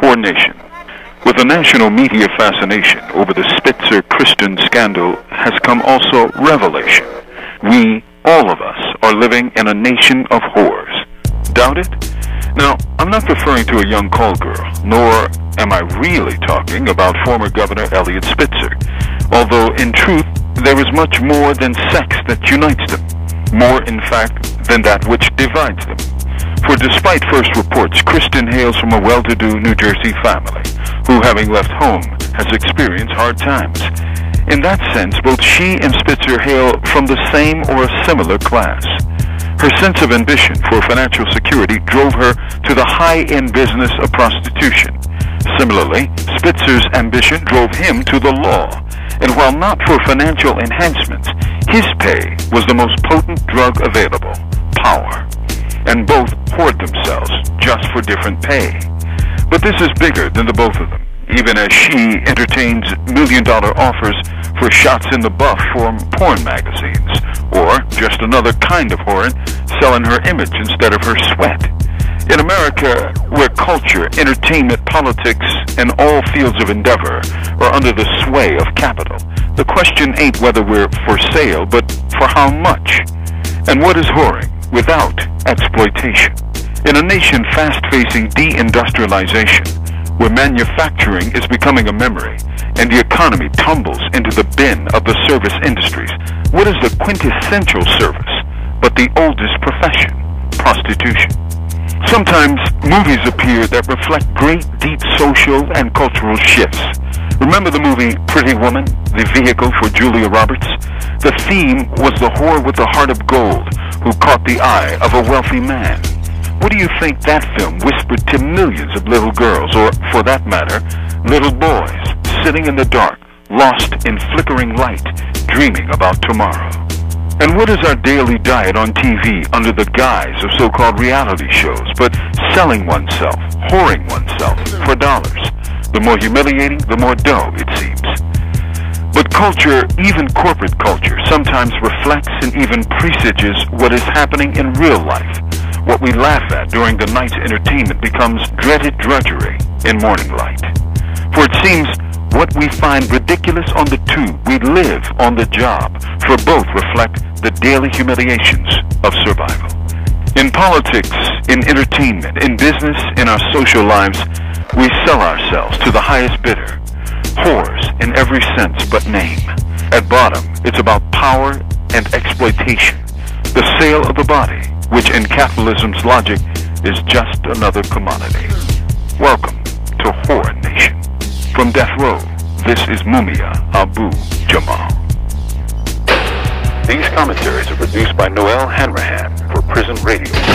Nation. With the national media fascination over the Spitzer Kristen scandal has come also revelation. We, all of us, are living in a nation of whores. Doubt it? Now, I'm not referring to a young call girl, nor am I really talking about former Governor Eliot Spitzer. Although, in truth, there is much more than sex that unites them. More, in fact, than that which divides them. For despite first reports, Kristen hails from a well-to-do New Jersey family, who, having left home, has experienced hard times. In that sense, both she and Spitzer hail from the same or a similar class. Her sense of ambition for financial security drove her to the high-end business of prostitution. Similarly, Spitzer's ambition drove him to the law. And while not for financial enhancements, his pay was the most potent drug available, power. And both whored themselves just for different pay. But this is bigger than the both of them, even as she entertains million dollar offers for shots in the buff from porn magazines, or just another kind of whoring selling her image instead of her sweat. In America, where culture, entertainment, politics, and all fields of endeavor are under the sway of capital, the question ain't whether we're for sale, but for how much. And what is whoring without exploitation? In a nation fast facing deindustrialization, where manufacturing is becoming a memory and the economy tumbles into the bin of the service industries, what is the quintessential service but the oldest profession, prostitution? Sometimes movies appear that reflect great deep social and cultural shifts. Remember the movie Pretty Woman, the vehicle for Julia Roberts? The theme was the whore with the heart of gold who caught the eye of a wealthy man. What do you think that film whispered to millions of little girls, or for that matter, little boys, sitting in the dark, lost in flickering light, dreaming about tomorrow? And what is our daily diet on TV under the guise of so-called reality shows, but selling oneself, whoring oneself for dollars? The more humiliating, the more dough, it seems. Culture, even corporate culture, sometimes reflects and even presages what is happening in real life. What we laugh at during the night's entertainment becomes dreaded drudgery in morning light. For it seems what we find ridiculous on the tube, we live on the job, for both reflect the daily humiliations of survival. In politics, in entertainment, in business, in our social lives, we sell ourselves to the highest bidder. Whores in every sense but name. At bottom, it's about power and exploitation. The sale of the body, which in capitalism's logic is just another commodity. Welcome to Whore Nation. From Death Row, this is Mumia Abu Jamal. These commentaries are produced by Noelle Hanrahan for Prison Radio.